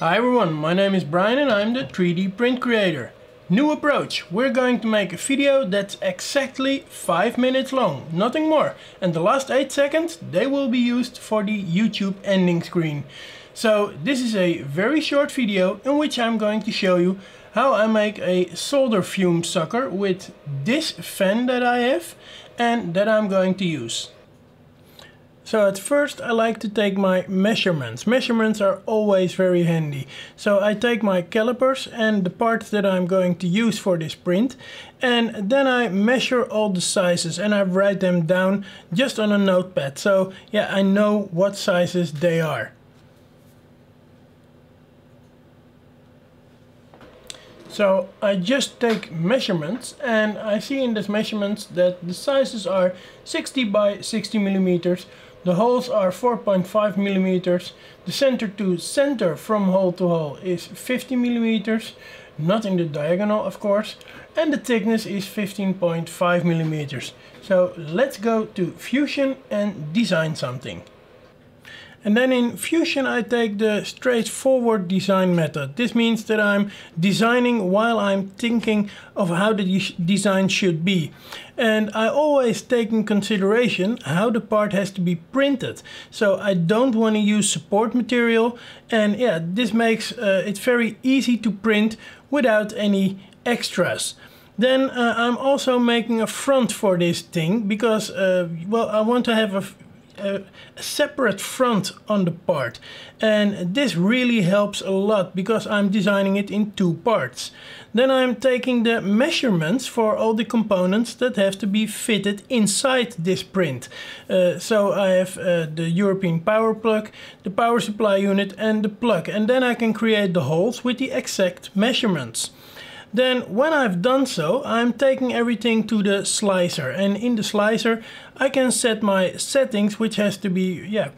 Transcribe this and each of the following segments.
Hi everyone, my name is Brian and I'm the 3D print creator. New approach, we're going to make a video that's exactly 5 minutes long, nothing more. And the last 8 seconds, they will be used for the YouTube ending screen. So this is a very short video in which I'm going to show you how I make a solder fume sucker with this fan that I have and that I'm going to use. So at first I like to take my measurements. Measurements are always very handy. So I take my calipers and the parts that I'm going to use for this print and then I measure all the sizes and I write them down just on a notepad. So yeah, I know what sizes they are. So I just take measurements and I see in these measurements that the sizes are 60 by 60 millimeters the holes are 4.5 millimeters. The center to center from hole to hole is 50 millimeters, not in the diagonal of course. And the thickness is 15.5 millimeters. So let's go to Fusion and design something. And then in Fusion I take the straightforward design method. This means that I'm designing while I'm thinking of how the design should be. And I always take in consideration how the part has to be printed. So I don't want to use support material and yeah, this makes uh, it very easy to print without any extras. Then uh, I'm also making a front for this thing because, uh, well, I want to have a a, separate front on the part and this really helps a lot because I'm designing it in two parts. Then I'm taking the measurements for all the components that have to be fitted inside this print. Uh, so I have uh, the European power plug, the power supply unit and the plug and then I can create the holes with the exact measurements. Then when I've done so, I'm taking everything to the slicer. And in the slicer I can set my settings which has to be yeah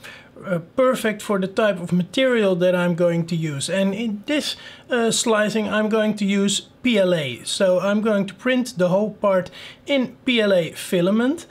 uh, perfect for the type of material that I'm going to use. And in this uh, slicing I'm going to use PLA so I'm going to print the whole part in PLA filament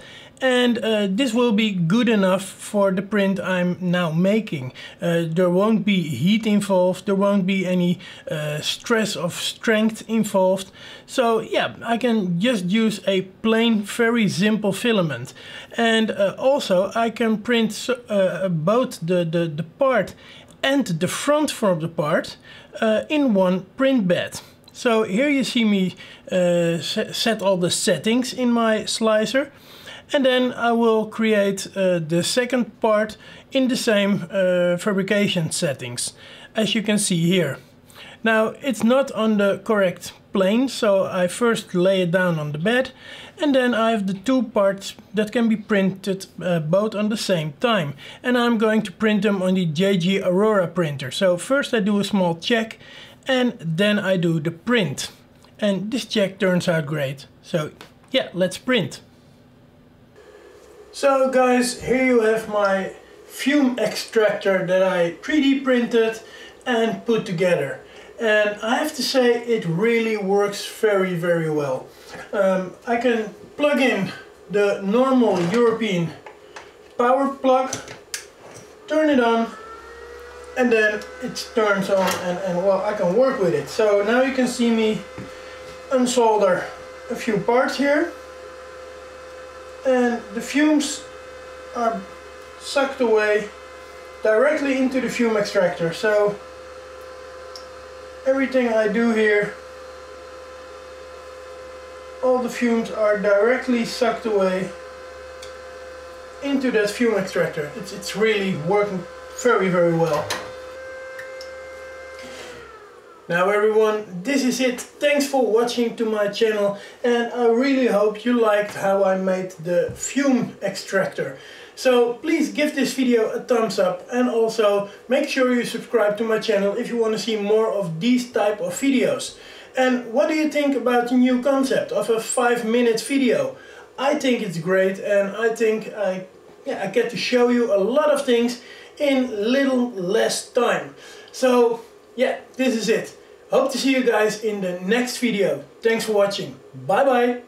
and uh, this will be good enough for the print I'm now making. Uh, there won't be heat involved, there won't be any uh, stress of strength involved. So yeah, I can just use a plain, very simple filament. And uh, also I can print uh, both the, the, the part and the front from the part uh, in one print bed. So here you see me set all the settings in my slicer and then I will create uh, the second part in the same uh, fabrication settings as you can see here. Now it's not on the correct plane so I first lay it down on the bed and then I have the two parts that can be printed uh, both on the same time and I'm going to print them on the JG Aurora printer. So first I do a small check and then I do the print and this check turns out great. So yeah, let's print. So guys, here you have my fume extractor that I 3D printed and put together. And I have to say it really works very very well. Um, I can plug in the normal European power plug, turn it on and then it turns on and, and well I can work with it. So now you can see me unsolder a few parts here and the fumes are sucked away directly into the fume extractor. So everything I do here all the fumes are directly sucked away into that fume extractor. It's, it's really working very very well now everyone, this is it. Thanks for watching to my channel and I really hope you liked how I made the fume extractor. So please give this video a thumbs up and also make sure you subscribe to my channel if you want to see more of these type of videos. And what do you think about the new concept of a 5 minute video? I think it's great and I think I, yeah, I get to show you a lot of things in little less time. So yeah, this is it. Hope to see you guys in the next video. Thanks for watching. Bye bye.